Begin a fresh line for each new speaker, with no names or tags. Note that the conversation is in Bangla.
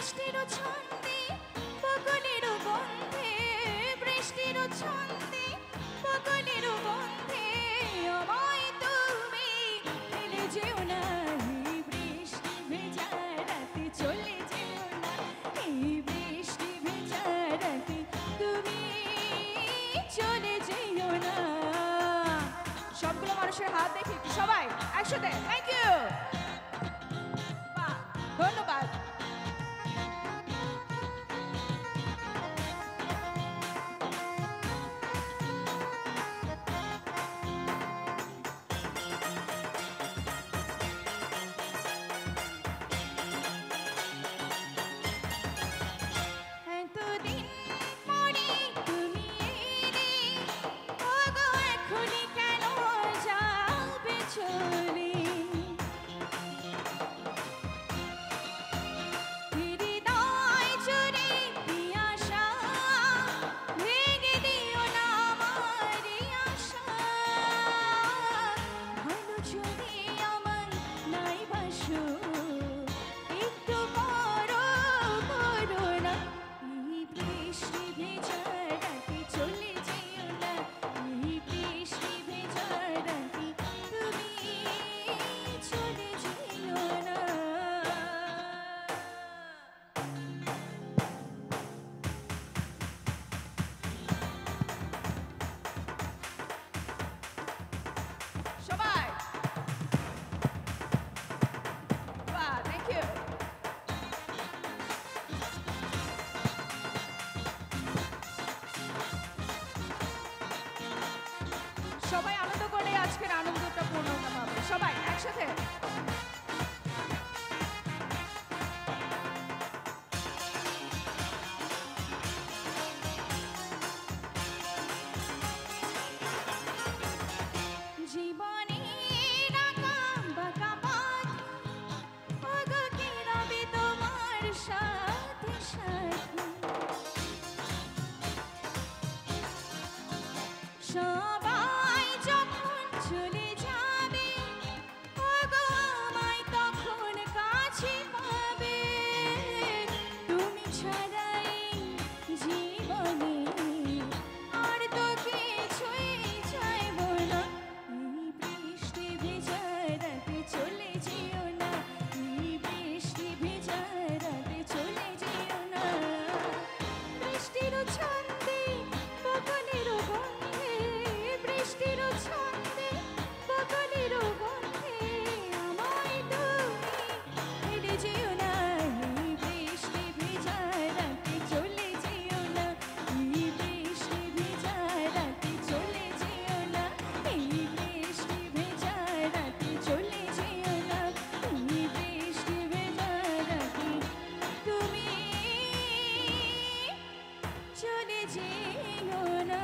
বৃষ্টির ছন্দে বকুলের গন্ধে, বৃষ্টির ছন্দে বকুলের গন্ধে আমায় তুমি ফেলে যেও না বৃষ্টি ভেজা চলে যেও না বৃষ্টি ভেজা তুমি চলে যেও না। সবগুলো মানুষের হাত দেখি সবাই একসাথে থ্যাংক সবাই আনন্দ করলে আজকের আনন্দটা পূর্ণতা পাবে সবাই একসাথে। সবাই যেও না